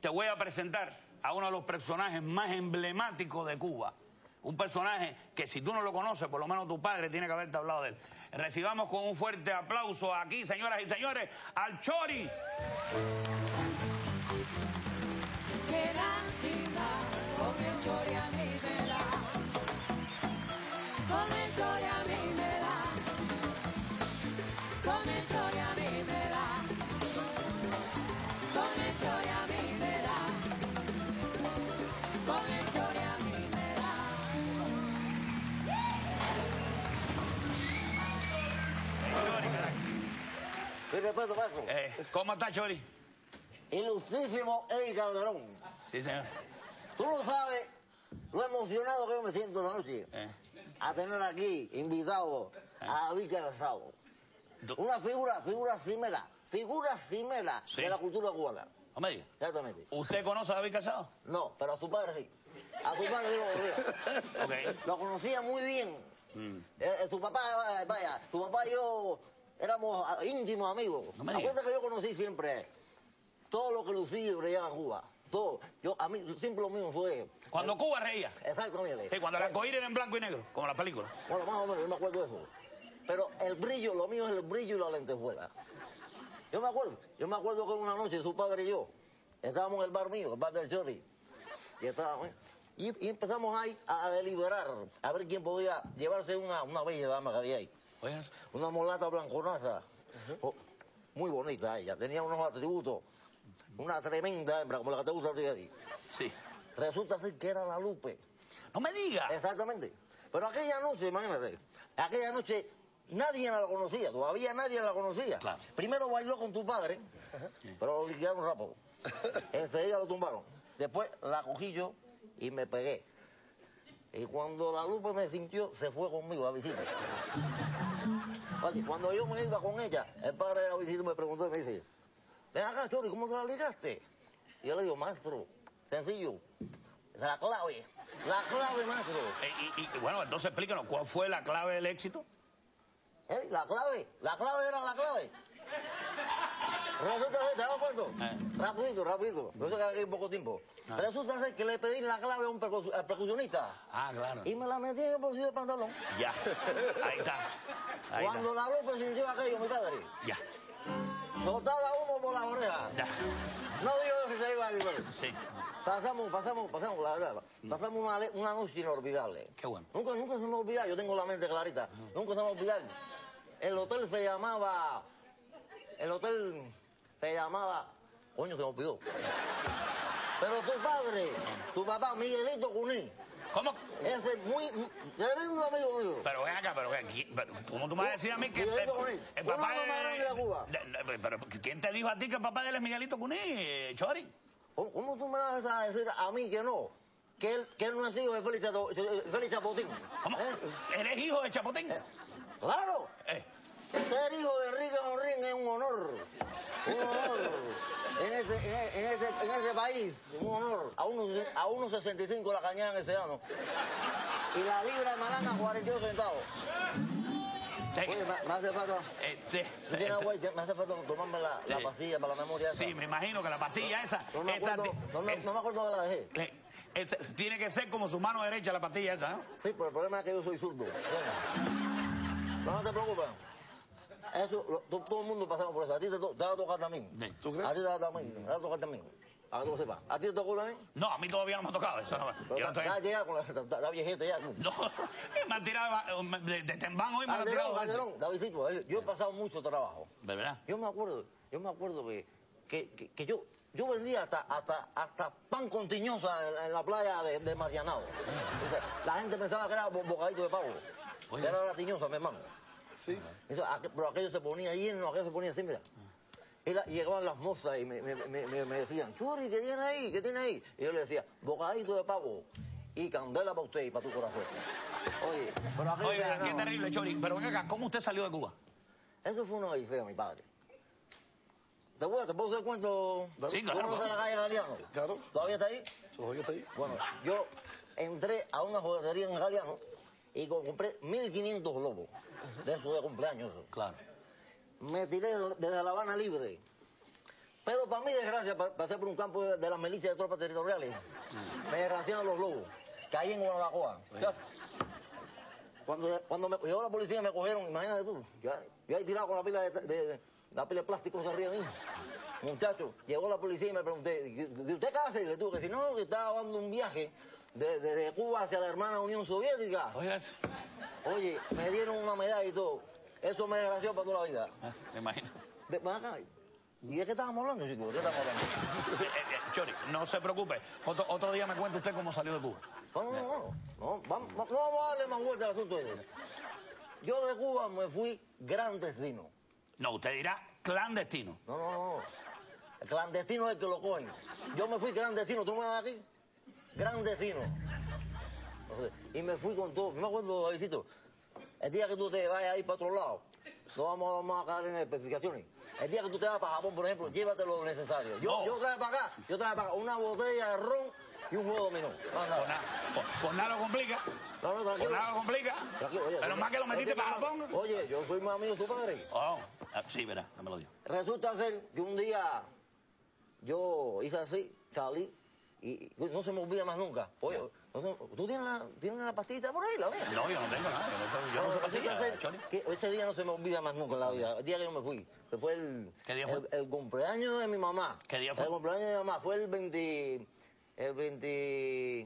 te voy a presentar a uno de los personajes más emblemáticos de Cuba. Un personaje que si tú no lo conoces, por lo menos tu padre tiene que haberte hablado de él. Recibamos con un fuerte aplauso aquí, señoras y señores, al Chori. Qué lástima, con el chori a mí me da. Eh, ¿Cómo está, Chori? Ilustrísimo Eddie Calderón. Sí, señor. Tú lo sabes lo emocionado que yo me siento esta noche Eh. a tener aquí invitado a David Carazao. Du- Una figura, figura cimera, figura cimera Sí. de la cultura cubana. No diga. Exactamente. ¿Usted conoce a David Casado? No, pero a su padre sí. A su padre sí lo conocía. Lo conocía muy bien. Mm. Eh, eh, su papá, eh, vaya, su papá y yo éramos ah, íntimos amigos. No. Acuérdate que yo conocí siempre todo lo que lucía y brillaba en Cuba. Todo. Yo, a mí siempre lo mismo fue. Cuando Cuba reía. Exactamente. Sí, cuando el arcoíris era en blanco y negro, como la película. Bueno, más o menos, yo me acuerdo de eso. Pero el brillo, lo mío es el brillo y la lentejuela. Yo me acuerdo, yo me acuerdo que una noche su padre y yo estábamos en el bar mío, el bar del Chori. Y estábamos, ¿eh? y, y empezamos ahí a, a deliberar, a ver quién podía llevarse una, una bella dama que había ahí. Una mulata blanconaza. Oh, muy bonita ella, tenía unos atributos. Una tremenda hembra, como la que te gusta a ti, Eddie. Sí. Resulta ser que era la Lupe. No me diga. Exactamente. Pero aquella noche, imagínate, aquella noche nadie la conocía, todavía nadie la conocía. Claro. Primero bailó con tu padre, pero lo liquidaron rápido. Enseguida lo tumbaron. Después la cogí yo y me pegué. Y cuando la Lupe me sintió, se fue conmigo a visita. Cuando yo me iba con ella, el padre de la visita me preguntó y me dice, ven acá, Chori, ¿cómo te la ligaste? Y yo le digo, maestro, sencillo, es la clave, la clave, maestro. Eh, y, y- y bueno, entonces explícanos, ¿cuál fue la clave del éxito? ¿Eh? La clave, la clave era la clave. Resulta ser, ¿te? Eh. Rapidito, rapidito. Yo sé que hay poco tiempo. Resulta ser que le pedí la clave a un percu- percusionista. Ah, claro. Y me la metí en el bolsillo del pantalón. Ya. Ahí está. Ahí Cuando está. la Lupe sintió aquello, mi padre, Ya. soltaba humo por las orejas. Ya. No digo que se iba a vivir. Sí. Pasamos, pasamos, pasamos, la verdad. Pasamos una, noche inolvidable. Qué bueno. Nunca, nunca se me olvida, yo tengo la mente clarita. Nunca se me olvida. El hotel se llamaba. El hotel se llamaba. Coño, se me olvidó. Pero tu padre, tu papá, Miguelito Cuní, ¿Cómo? ese muy. tremendo amigo mío. Pero ven acá, pero, ven, ¿quién- pero ¿cómo tú me vas a decir a mí que Miguelito Cuní, uno de los más de Cuba. de- de- pero, ¿quién te dijo a ti que el papá de él es Miguelito Cuní, eh, Chori? ¿Cómo, cómo tú me vas a decir a mí que no? Que él, que él no es hijo de Félix, Chapotín. ¿Cómo? ¿Eh? ¿Eres hijo de Chapotín? ¡Claro! Ser hijo de Enrique Honrín es un honor. Un honor. En ese, en, ese, en ese país, un honor. A unos, a unos 65 la cañada en ese año. Y la libra de malanga 42 centavos. Oye, me, me hace falta. este, ¿Tú tienes agua? Me hace falta tomarme la, la pastilla para la memoria esa. Sí, me imagino que la pastilla esa, No me esa, acuerdo, no, me- es- no me acuerdo que la dejé. esa- tiene que ser como su mano derecha la pastilla esa, ¿no? Sí, pero el problema es que yo soy zurdo. Venga. No, no te preocupes. Eso, lo- to- todo el mundo pasamos por eso. A ti te, to- te va a tocar también. ¿Tú crees? A ti te va a tocar también. Te va a tocar también. A que tú lo sepas. ¿A ti te tocó también? No, a mí todavía no me ha tocado eso. No, Pero yo estoy... con la, viejita ya. No, me han tirado de, de tembán hoy, me han tirado. Calderón, yo he pasado mucho trabajo. ¿De verdad? Yo me acuerdo, yo me acuerdo que, que, que, que yo, yo vendía hasta, hasta, hasta pan con tiñosa en, en la playa de, de Marianao. O sea, la gente pensaba que era bo- bocadito de pavo. Oye. Era la tiñosa, mi hermano. Sí. Eso, aqu- pero aquello se ponía lleno, aquello se ponía así, mira. Y, la- y llegaban las mozas y me, me, me, me- me decían, Churi, ¿qué tiene ahí? ¿Qué tiene ahí? Y yo le decía, bocadito de pavo y candela para usted y para tu corazón. Oye, pero aquello Oye, qué terrible, Chori. Pero ven acá, ¿cómo usted salió de Cuba? Eso fue una odisea, mi padre. ¿Te acuerdas? ¿Te puedo hacer cuento? Sí, claro, ¿Tú conoces claro. la calle Galeano? Claro. ¿Todavía está ahí? ¿Todavía está ahí? Bueno, yo entré a una juguetería en Galeano y co- compré 1.500 globos de esos de cumpleaños. Claro. Me tiré desde La Habana libre. Pero para mí, desgracia, pa- pasé por un campo de, las milicias de tropas territoriales. Me desgraciaron los lobos. Caí en Guanabacoa. Cuando, cuando me llegó la policía me cogieron, imagínate tú, yo, yo ahí tirado con la pila de, de- de- la pila de plástico arriba de mí. Muchacho, llegó la policía y me pregunté, ¿y y usted qué hace? Y le tuve que decir, no, que estaba dando un viaje de- desde Cuba hacia la hermana Unión Soviética. Eso. Oye, me dieron una medalla y todo. Eso me desgració para toda la vida. Ah, me imagino. Ve- ven acá. ¿Y de qué estábamos hablando, chicos? ¿De qué estábamos hablando? Eh, eh, Chori, no se preocupe. Otro, otro día me cuenta usted cómo salió de Cuba. No, no, no, no. Vamos, no vamos a darle más vuelta al asunto ese. Yo de Cuba me fui gran destino. No, usted dirá clandestino. No, no, no. no. El clandestino es el que lo cogen. Yo me fui clandestino. ¿Tú me das aquí? Gran destino. Entonces, Y me fui con todo. Me acuerdo, Davidito, el día que tú te vayas a ir para otro lado, no vamos, vamos a caer en especificaciones. El día que tú te vas para Japón, por ejemplo, llévate lo necesario. Yo, No. yo traje para acá, yo traje para acá una botella de ron y un juego dominó. Pues nada, pues, nada lo complica. No, no, Pues tranquilo. nada lo complica. Tranquilo, oye, Pero oye, más que lo metiste para Japón. Oye, yo soy más amigo de tu padre. Oh, ah, sí, verá, no me lo dio. Resulta ser que un día yo hice así, salí y no se me olvida más nunca. Oye, no se- ¿tú tienes la, tienes la pastillita por ahí, la mía? No, yo no tengo nada. Yo no, tengo- yo no pastilla, que ese día no se me olvida más nunca en la vida. El día que yo me fui, que fue el, ¿Qué día fue? el, el cumpleaños de mi mamá. ¿Qué día fue? El cumpleaños de mi mamá fue el 20... El 20...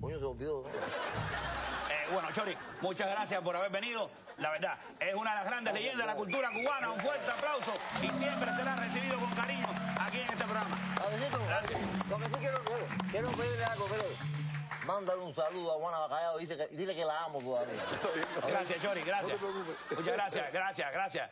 Coño, se olvidó. Eh, bueno, Chori, muchas gracias por haber venido. La verdad, es una de las grandes leyendas de la cultura cubana. Un fuerte aplauso y siempre será recibido con Abelito, lo que sí quiero, quiero, quiero pedirle algo, pero mándale un saludo a Juana Bacallado, que, dile que la amo todavía. Gracias, Chori, gracias. No te. Muchas gracias, gracias, gracias.